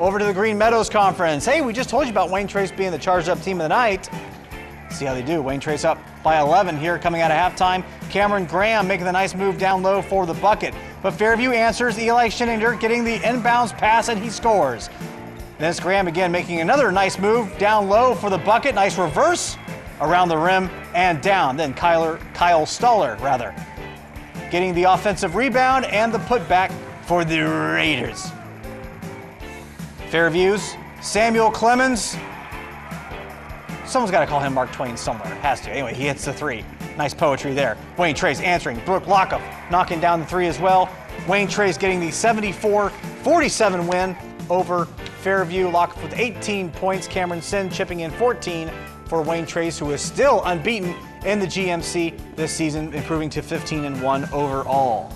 over to the Green Meadows Conference. Hey, we just told you about Wayne Trace being the charged up team of the night. See how they do. Wayne Trace up by 11 here coming out of halftime. Cameron Graham making the nice move down low for the bucket. But Fairview answers. Eli Schinninger getting the inbounds pass and he scores. Then it's Graham again making another nice move down low for the bucket. Nice reverse around the rim and down. Then Kyler, Kyle Stoller, rather, getting the offensive rebound and the putback for the Raiders. Fairview's Samuel Clemens. Someone's got to call him Mark Twain somewhere. Has to. Anyway, he hits the three. Nice poetry there. Wayne Trace answering. Brooke Lockup knocking down the three as well. Wayne Trace getting the 74 47 win over Fairview. Lockup with 18 points. Cameron Sin chipping in 14 for Wayne Trace, who is still unbeaten in the GMC this season, improving to 15 and 1 overall.